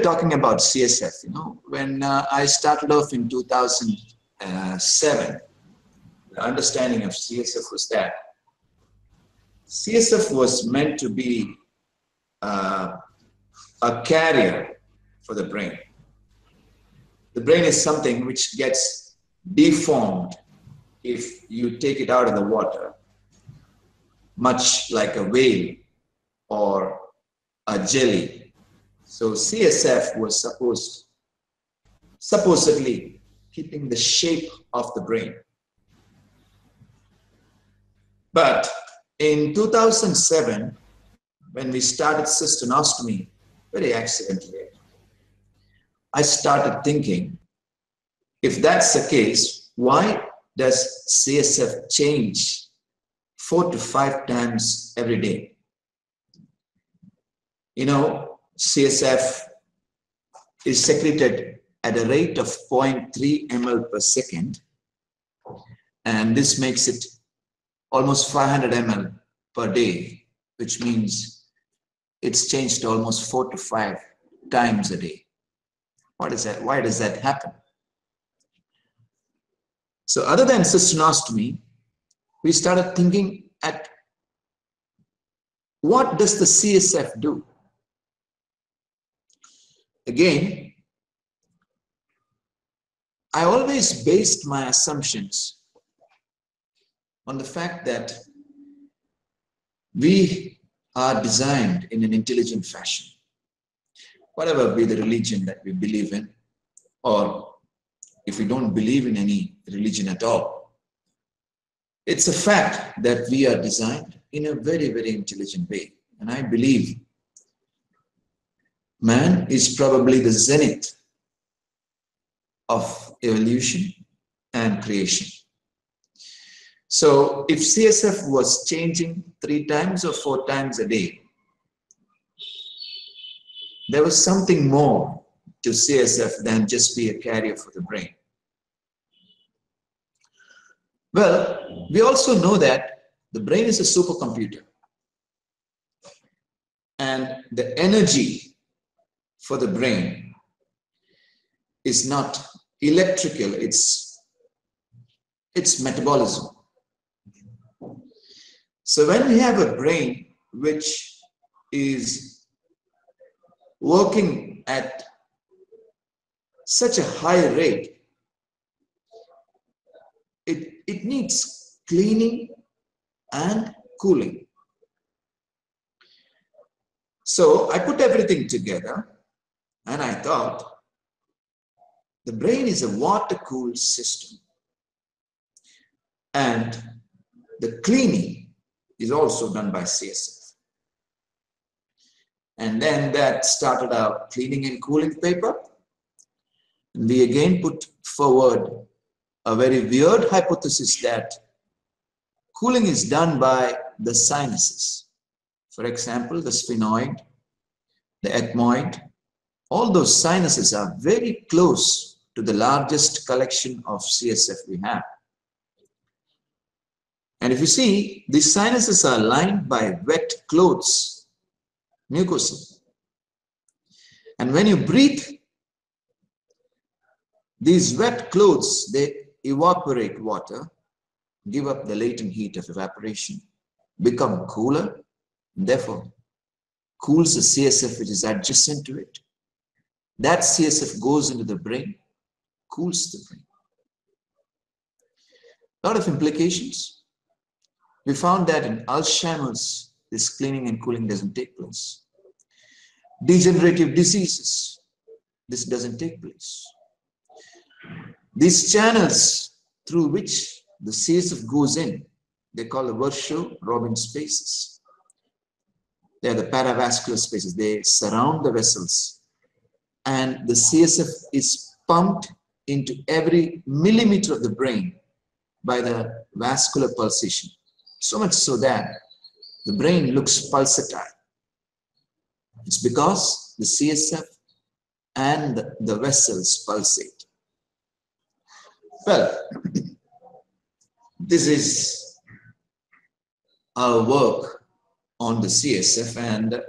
we're talking about CSF, you know, when uh, I started off in 2007, the understanding of CSF was that CSF was meant to be uh, a carrier for the brain. The brain is something which gets deformed if you take it out of the water, much like a whale or a jelly. So CSF was supposed, supposedly keeping the shape of the brain. But in 2007, when we started cisternostomy, very accidentally, I started thinking, if that's the case, why does CSF change four to five times every day? You know, CSF is secreted at a rate of 0.3 ml per second, and this makes it almost 500 ml per day, which means it's changed almost four to five times a day. What is that? Why does that happen? So other than cisternostomy, we started thinking at what does the CSF do? Again, I always based my assumptions on the fact that we are designed in an intelligent fashion. Whatever be the religion that we believe in, or if we don't believe in any religion at all, it's a fact that we are designed in a very, very intelligent way. And I believe man is probably the zenith of evolution and creation. So if CSF was changing three times or four times a day, there was something more to CSF than just be a carrier for the brain. Well, we also know that the brain is a supercomputer. And the energy for the brain is not electrical, it's, it's metabolism. So when we have a brain which is working at such a high rate, it, it needs cleaning and cooling. So I put everything together and I thought the brain is a water cooled system and the cleaning is also done by CSF. And then that started our cleaning and cooling paper. And we again put forward a very weird hypothesis that cooling is done by the sinuses. For example, the sphenoid, the ethmoid, all those sinuses are very close to the largest collection of CSF we have. And if you see, these sinuses are lined by wet clothes, mucosa. And when you breathe, these wet clothes, they evaporate water, give up the latent heat of evaporation, become cooler, therefore cools the CSF which is adjacent to it. That CSF goes into the brain, cools the brain. A lot of implications. We found that in Alzheimer's, this cleaning and cooling doesn't take place. Degenerative diseases, this doesn't take place. These channels through which the CSF goes in, they call the Virchow-Robin spaces. They are the paravascular spaces. They surround the vessels. And the CSF is pumped into every millimeter of the brain by the vascular pulsation. So much so that the brain looks pulsatile. It's because the CSF and the vessels pulsate. Well, this is our work on the CSF and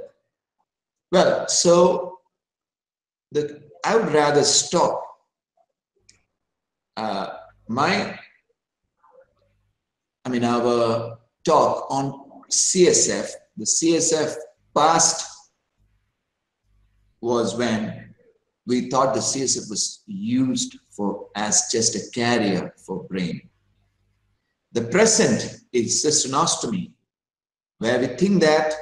well, so the, I would rather stop uh, my, I mean, our talk on CSF. The CSF past was when we thought the CSF was used for as just a carrier for brain. The present is cisternostomy, where we think that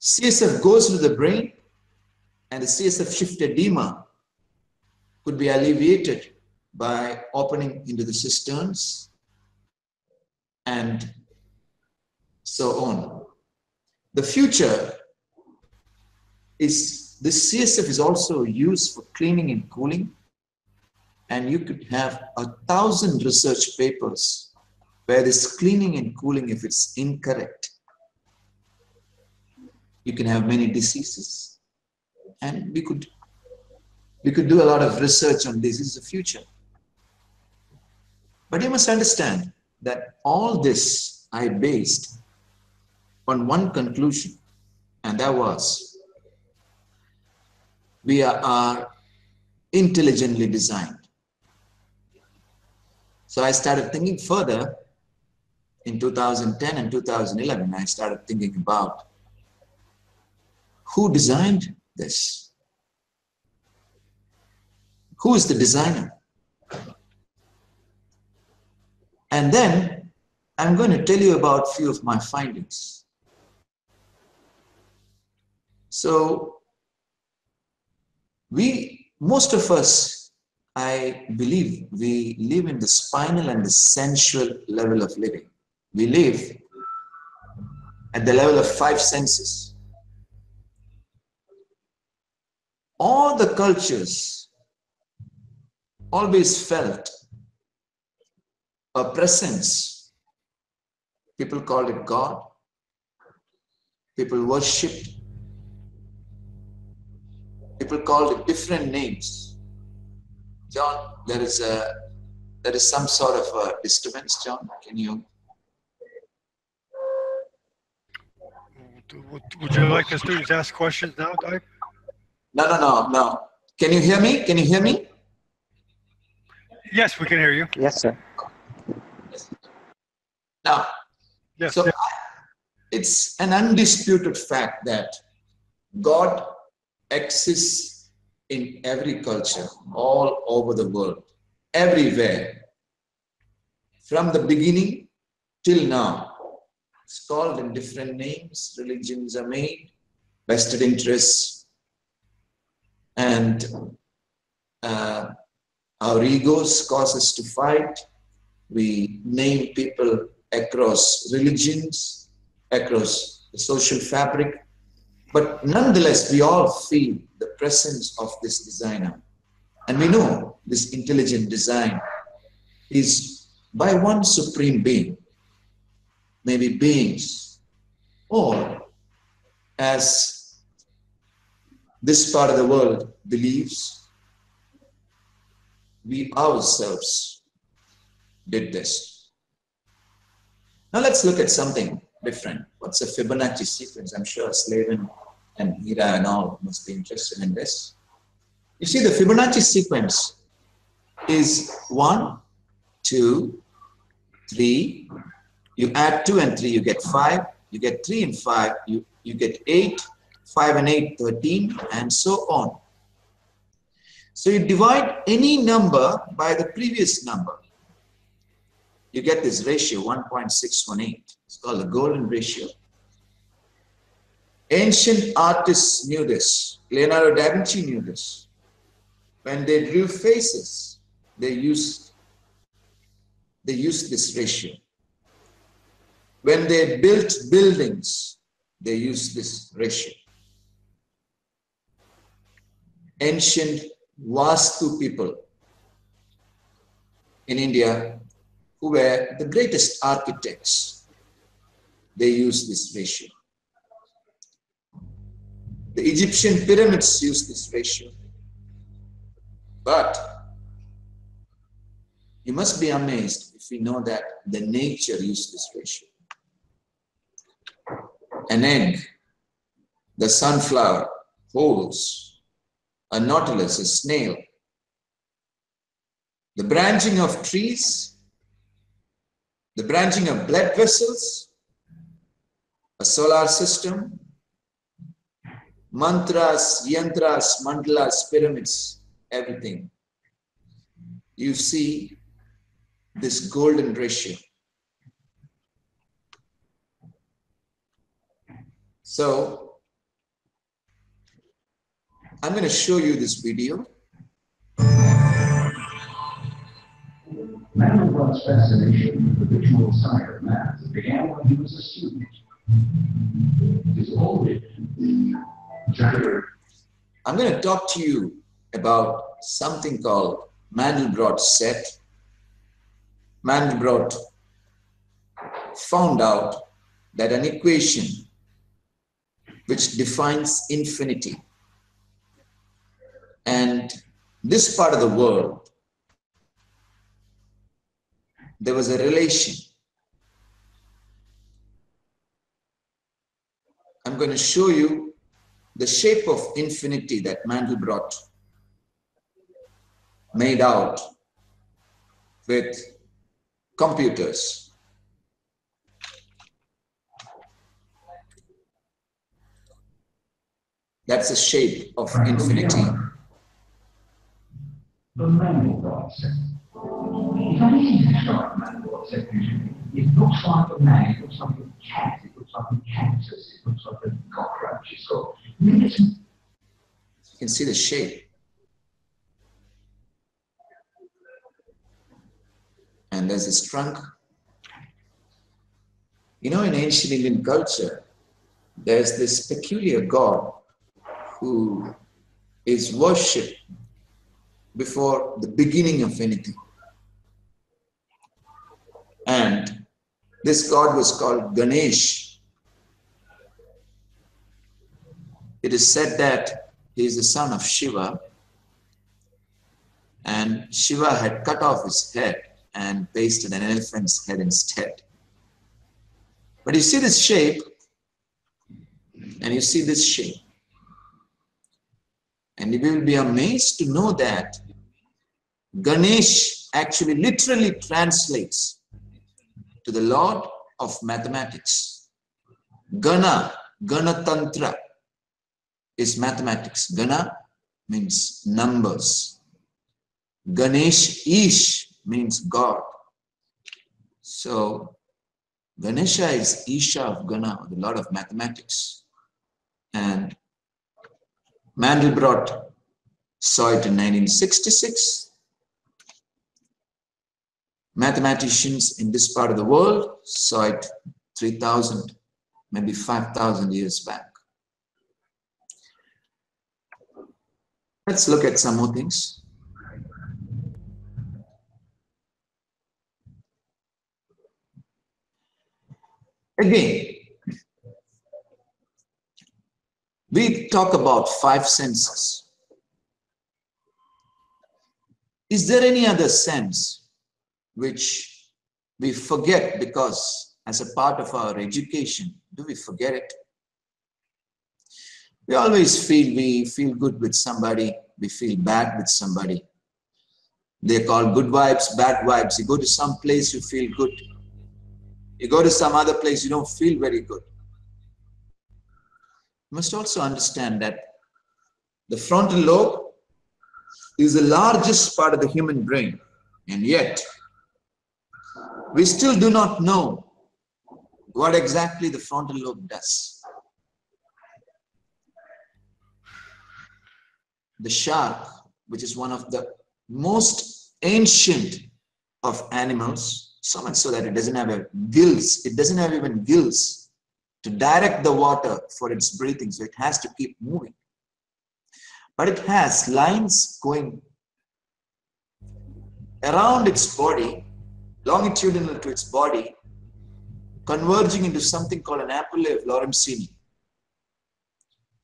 CSF goes to the brain and the CSF shift edema could be alleviated by opening into the cisterns and so on. The future is this CSF is also used for cleaning and cooling and you could have a thousand research papers where this cleaning and cooling if it's incorrect you can have many diseases and we could we could do a lot of research on this. Is the future. But you must understand that all this i based on one conclusion and that was we are, are intelligently designed. So I started thinking further in 2010 and 2011. I started thinking about who designed this? Who is the designer? And then I'm going to tell you about a few of my findings. So we, most of us I believe we live in the spinal and the sensual level of living. We live at the level of five senses. All the cultures always felt a presence. People called it God. People worshipped. People called it different names John, there is a there is some sort of a disturbance. John, can you? Would you like the students ask questions now, Doug? No, no, no, no. Can you hear me? Can you hear me? Yes, we can hear you. Yes, sir. Now, yes, so yes. it's an undisputed fact that God exists in every culture, all over the world, everywhere. From the beginning till now, it's called in different names. Religions are made, vested interests, and uh, our egos cause us to fight. We name people across religions, across the social fabric, but nonetheless, we all feel the presence of this designer. And we know this intelligent design is by one supreme being, maybe beings, or as this part of the world believes, we ourselves did this. Now let's look at something different. What's a Fibonacci sequence? I'm sure Slavin and Hira and all must be interested in this. You see, the Fibonacci sequence is one, two, three. You add two and three, you get five. You get three and five, you, you get eight. Five and eight, 13, and so on. So you divide any number by the previous number. You get this ratio, 1.618. It's called the golden ratio. Ancient artists knew this. Leonardo da Vinci knew this. When they drew faces, they used, they used this ratio. When they built buildings, they used this ratio. Ancient Vastu people in India who were the greatest architects, they used this ratio. The Egyptian pyramids used this ratio. But you must be amazed if we know that the nature used this ratio. An egg, the sunflower, holds a nautilus, a snail. The branching of trees, the branching of blood vessels, a solar system, mantras, yantras, mandalas, pyramids, everything. You see this golden ratio. So I'm going to show you this video. Mandelbrot's fascination with the ritual side of math began when he was a student. His gender, I'm going to talk to you about something called Mandelbrot set. Mandelbrot found out that an equation which defines infinity and this part of the world there was a relation. I'm going to show you the shape of infinity that mandelbrot made out with computers. That's the shape of infinity the Mandelbrot set. It's not easy describe Mandelbrot set visually. It looks like a man, it looks like a cat, it looks like a cactus, it looks like a cockroach. Minutes you can see the shape and there's this trunk you know in ancient indian culture there's this peculiar god who is worshipped before the beginning of anything. And this god was called Ganesh. It is said that he is the son of Shiva, and Shiva had cut off his head and pasted an elephant's head instead. But you see this shape, and you see this shape. And you will be amazed to know that Ganesh actually literally translates to the Lord of mathematics. Gana, Ganatantra is mathematics. Gana means numbers. Ganesh Ish means God. So Ganesha is Isha of Gana, the Lord of mathematics. And Mandelbrot saw it in 1966 Mathematicians in this part of the world saw it 3,000, maybe 5,000 years back. Let's look at some more things. Again, we talk about five senses. Is there any other sense which we forget because as a part of our education, do we forget it? We always feel we feel good with somebody, we feel bad with somebody. They call good vibes, bad vibes. You go to some place, you feel good. You go to some other place, you don't feel very good. You must also understand that the frontal lobe is the largest part of the human brain, and yet we still do not know what exactly the frontal lobe does. The shark, which is one of the most ancient of animals, so much so that it doesn't have a gills, it doesn't have even gills to direct the water for its breathing, so it has to keep moving. But it has lines going around its body longitudinal to its body, converging into something called an of Lorenzini.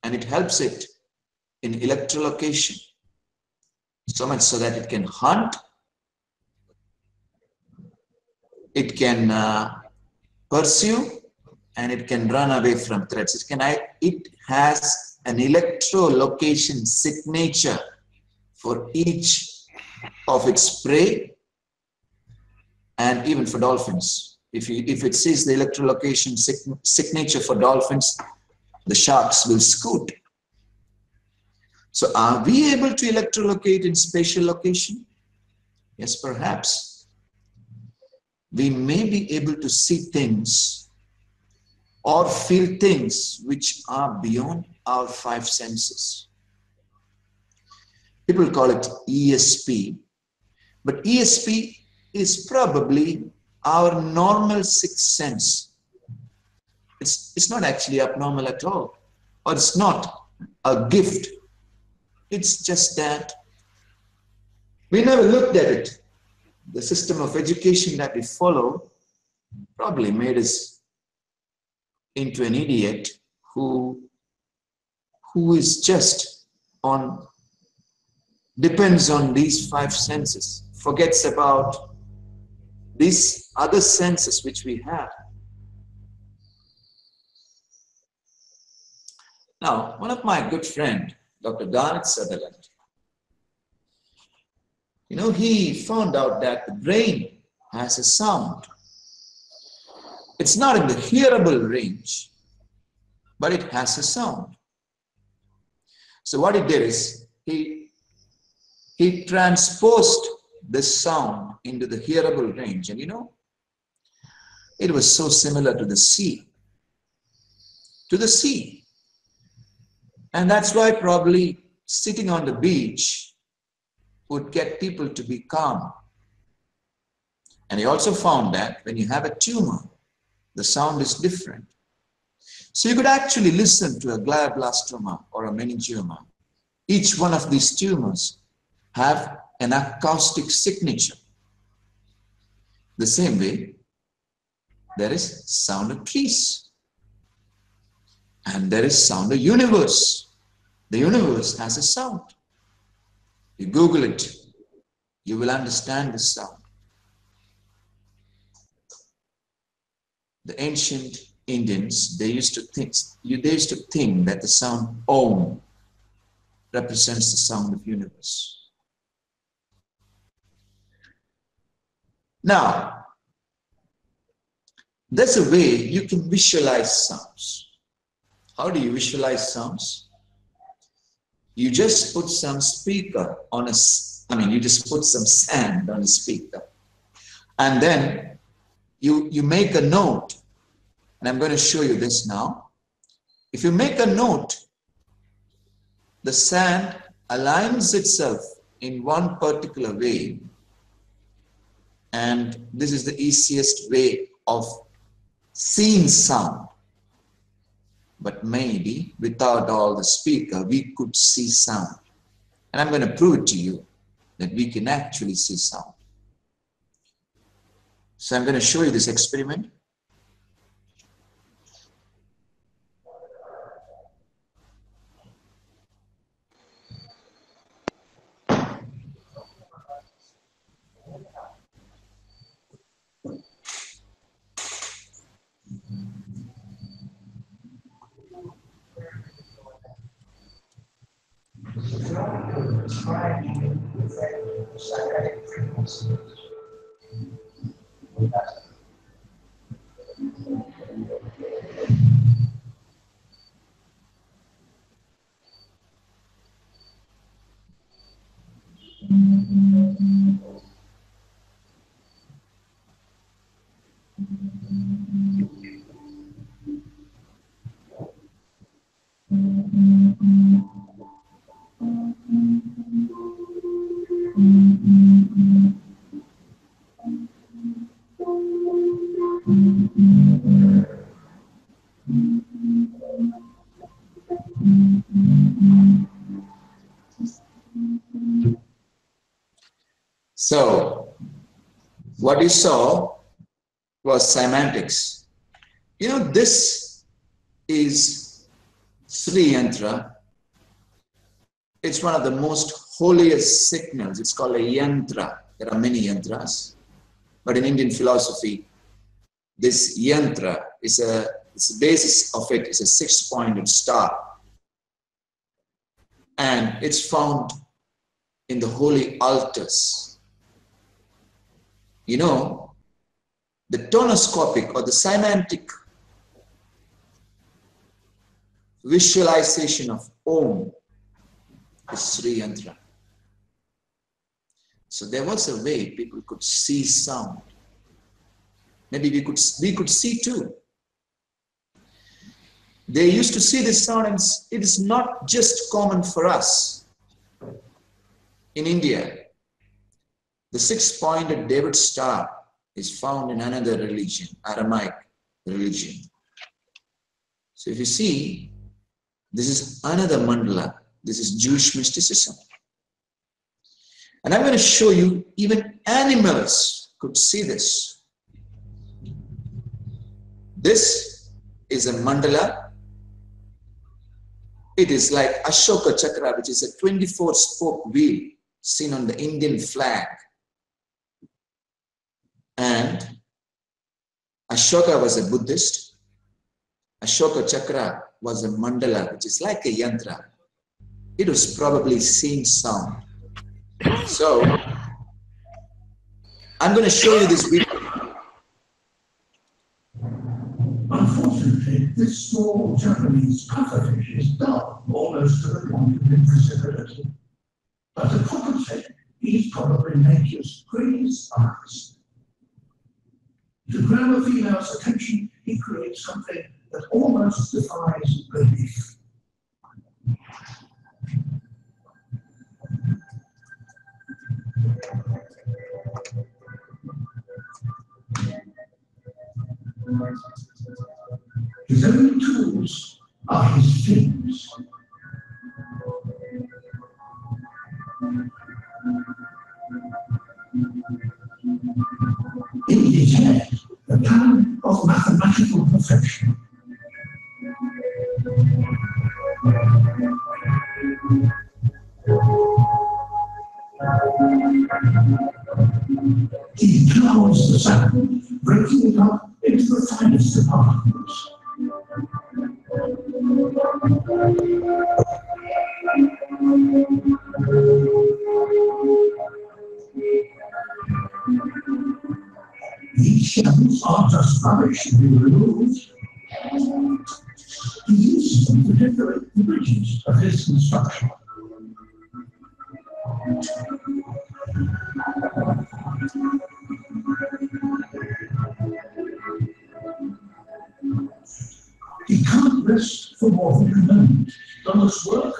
And it helps it in electrolocation so much so that it can hunt, it can uh, pursue, and it can run away from threats. It can it has an electrolocation signature for each of its prey and even for dolphins. If, you, if it sees the electrolocation signature for dolphins, the sharks will scoot. So are we able to electrolocate in spatial location? Yes, perhaps. We may be able to see things or feel things which are beyond our five senses. People call it ESP, but ESP is probably our normal sixth sense. It's, it's not actually abnormal at all, or it's not a gift. It's just that we never looked at it. The system of education that we follow probably made us into an idiot who who is just on depends on these five senses forgets about these other senses which we have now one of my good friend dr Garnette Sutherland you know he found out that the brain has a sound it's not in the hearable range, but it has a sound. So what he did is he, he transposed this sound into the hearable range. And you know, it was so similar to the sea. To the sea. And that's why probably sitting on the beach would get people to be calm. And he also found that when you have a tumor, the sound is different. So you could actually listen to a glioblastoma or a meningioma. Each one of these tumors have an acoustic signature. The same way, there is sound of trees. And there is sound of universe. The universe has a sound. You Google it, you will understand the sound. the ancient Indians, they used to think, they used to think that the sound Om represents the sound of universe. Now, there's a way you can visualize sounds. How do you visualize sounds? You just put some speaker on a, I mean, you just put some sand on a speaker. And then you, you make a note, and I'm going to show you this now. If you make a note, the sand aligns itself in one particular way, and this is the easiest way of seeing sound. But maybe without all the speaker, we could see sound. And I'm going to prove it to you that we can actually see sound. So I'm going to show you this experiment. trying to be effective, psychiatric treatments. That's what you saw was cymatics. You know, this is Sri Yantra. It's one of the most holiest signals. It's called a yantra. There are many yantras. But in Indian philosophy, this yantra is a, the basis of it is a six-pointed star. and it's found in the holy altars. You know, the tonoscopic or the cymatic visualization of Om is Sri Yantra. So there was a way people could see sound. Maybe we could we could see too. They used to see this sound, and it is not just common for us. In India, the six-pointed David star is found in another religion, Abrahamic religion. So if you see, this is another mandala. This is Jewish mysticism. And I'm going to show you even animals could see this. This is a mandala it is like Ashoka Chakra, which is a 24 spoke wheel seen on the Indian flag. And Ashoka was a Buddhist. Ashoka Chakra was a mandala, which is like a yantra. It was probably seeing sound. So I'm going to show you this video. Unfortunately, this small Japanese pufferfish is dull almost to the point of invisibility. But to compensate, he's probably nature's greatest artist. To grab a female's attention, he creates something that almost defies belief. His only tools are his fins. Mathematical perfection. These just rubbish to be removed. He uses them to decorate the bridges of his construction. He can't rest for more than a moment. He must work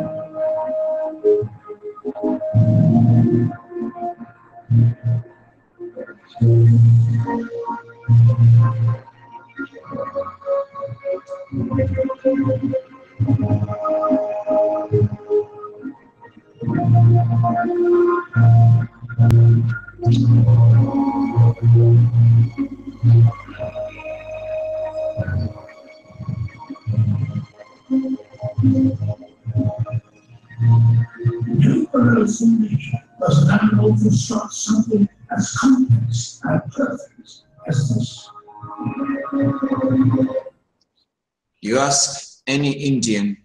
ask any Indian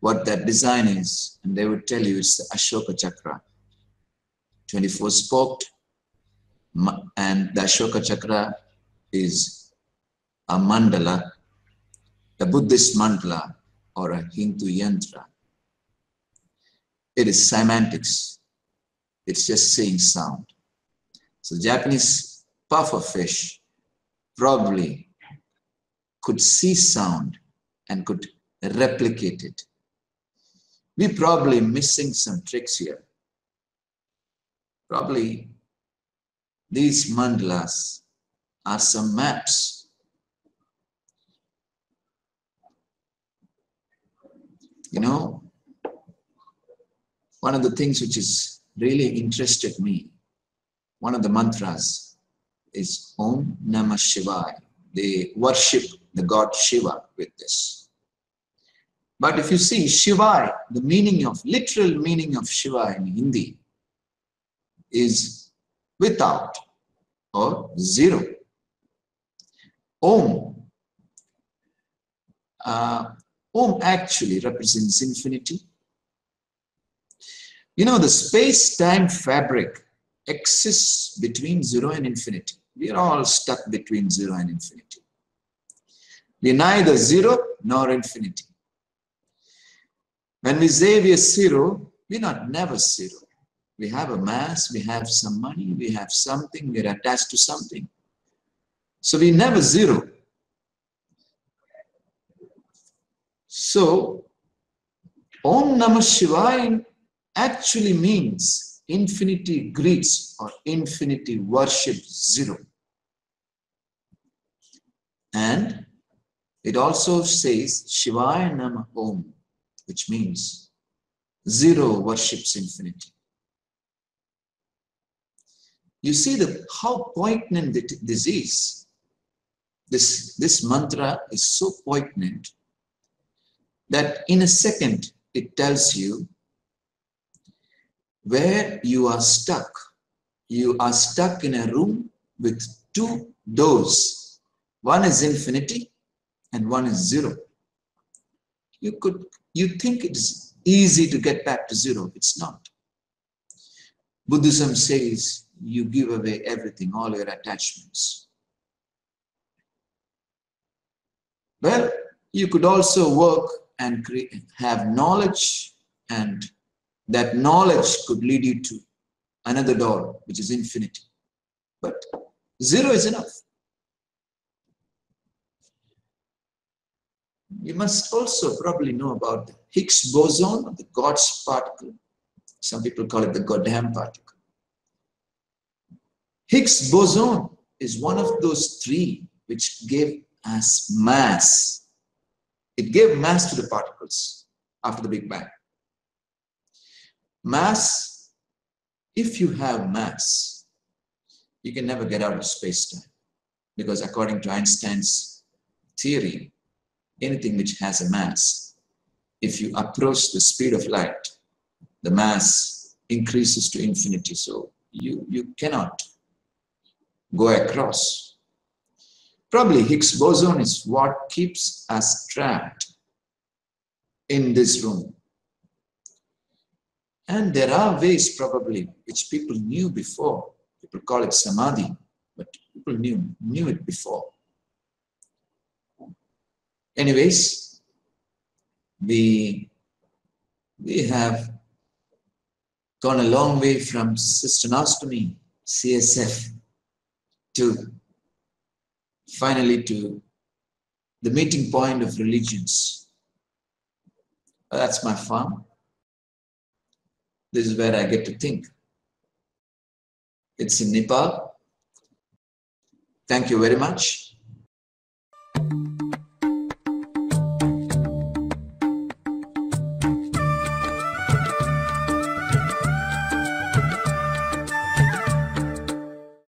what that design is, and they would tell you it's the Ashoka Chakra. 24 spoked, and the Ashoka Chakra is a mandala, the Buddhist mandala or a Hindu yantra. It is cymatics, it's just saying sound. So, Japanese puffer fish probably could see sound and could replicate it. We're probably missing some tricks here. Probably these mandalas are some maps. You know, one of the things which is really interested me, one of the mantras is Om Namah Shivaya. They worship the god Shiva with this. But if you see Shiva, the meaning of, literal meaning of Shiva in Hindi is without or zero. Om. Uh, Om actually represents infinity. You know, the space-time fabric exists between zero and infinity. We are all stuck between zero and infinity. We neither zero nor infinity. When we say we are zero, we're not never zero. We have a mass, we have some money, we have something, we're attached to something. So we never zero. So, Om Namah Shivaya actually means infinity greets or infinity worships zero. And it also says Shivaya Namah Om, which means zero worships infinity. You see the how poignant this is. This, this mantra is so poignant that in a second it tells you where you are stuck. You are stuck in a room with two doors. One is infinity and one is zero. You could you think it's easy to get back to zero. It's not. Buddhism says you give away everything, all your attachments. Well, you could also work and create, have knowledge, and that knowledge could lead you to another door, which is infinity. But zero is enough. You must also probably know about the Higgs boson, the God's particle. Some people call it the Goddamn particle. Higgs boson is one of those three which gave us mass. It gave mass to the particles after the Big Bang. Mass, if you have mass, you can never get out of space-time. Because according to Einstein's theory, anything which has a mass, if you approach the speed of light, the mass increases to infinity. So you, you cannot go across. Probably Higgs boson is what keeps us trapped in this room. And there are ways probably which people knew before. People call it samadhi, but people knew, knew it before. Anyways, we, we have gone a long way from Sister CSF, to finally to the meeting point of religions. That's my farm. This is where I get to think. It's in Nepal. Thank you very much.